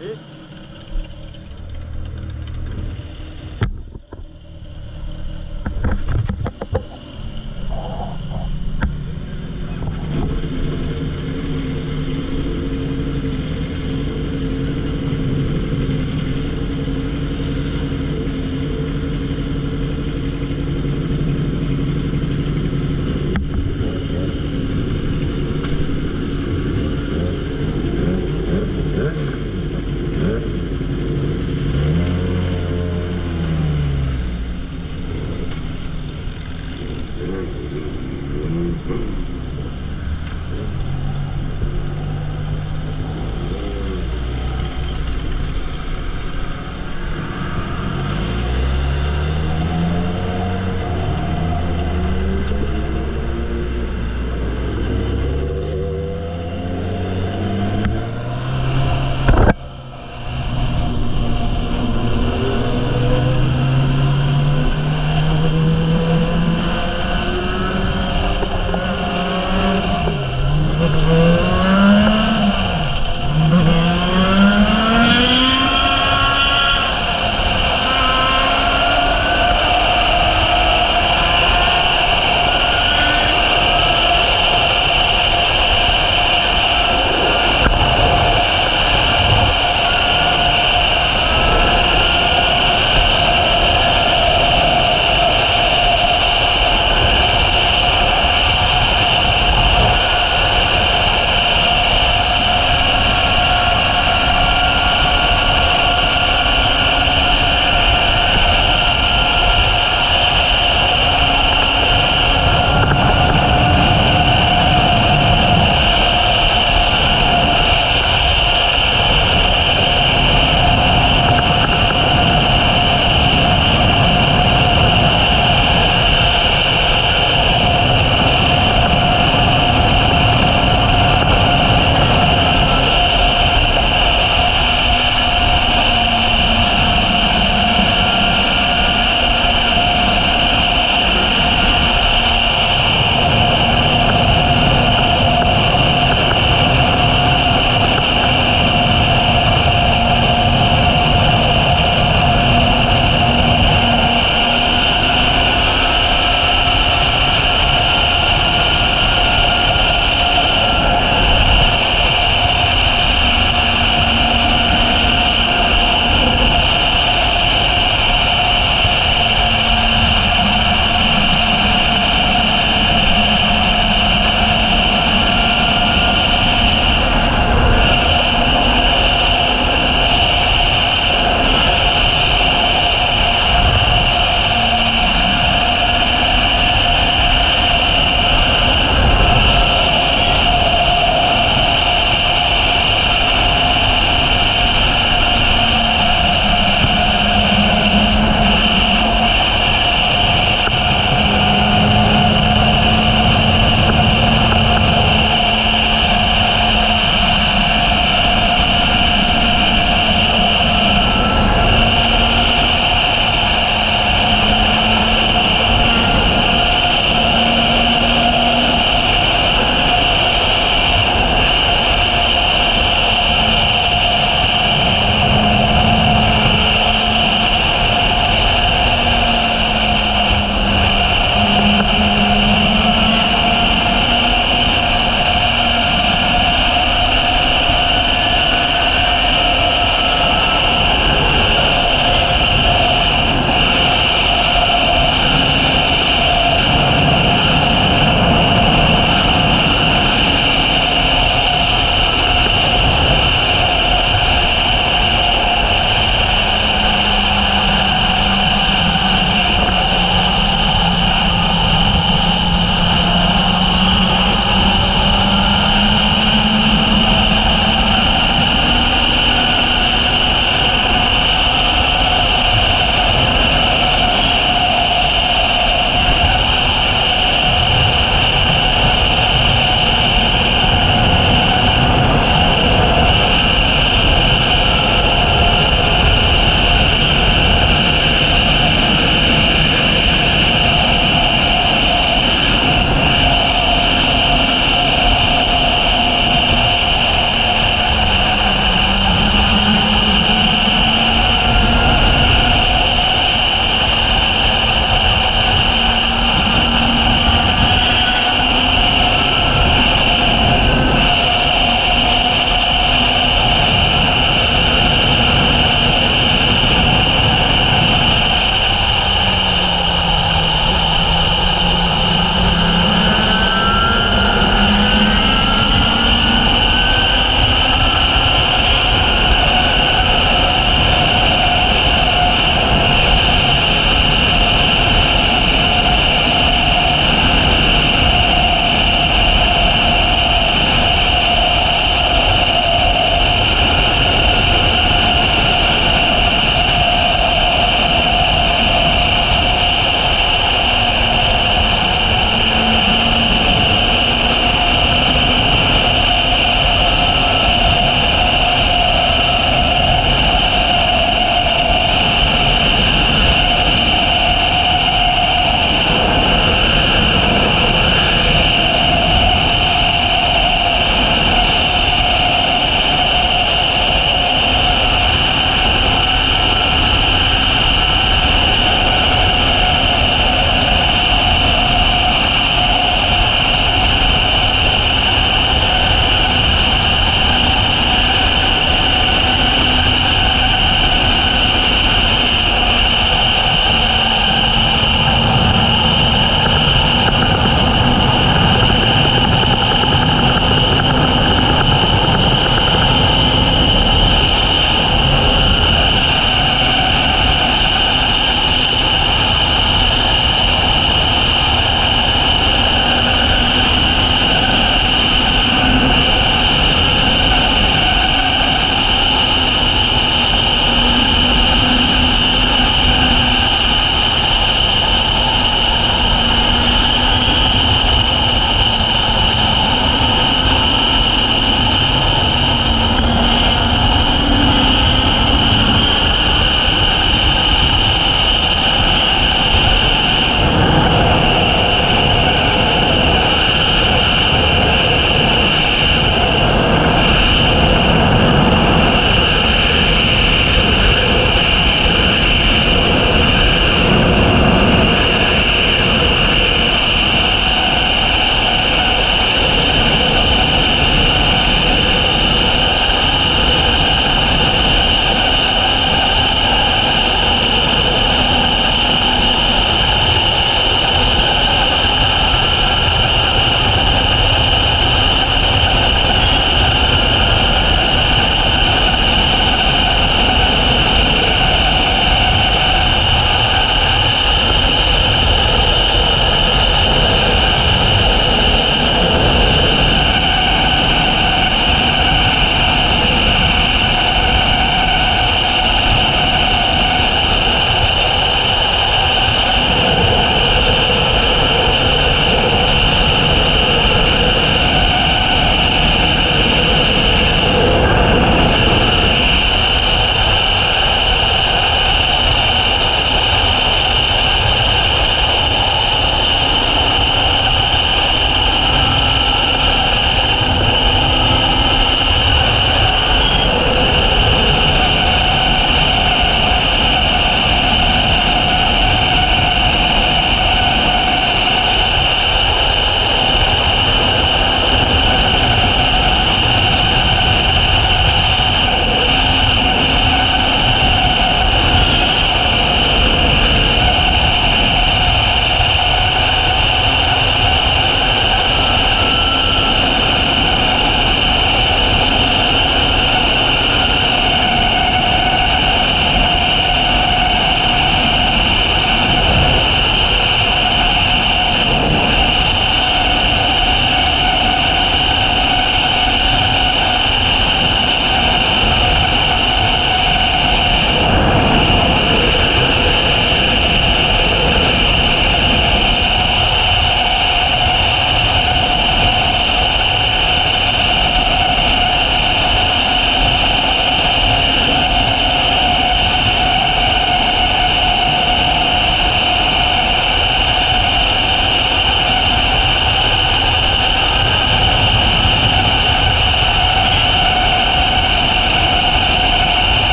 Et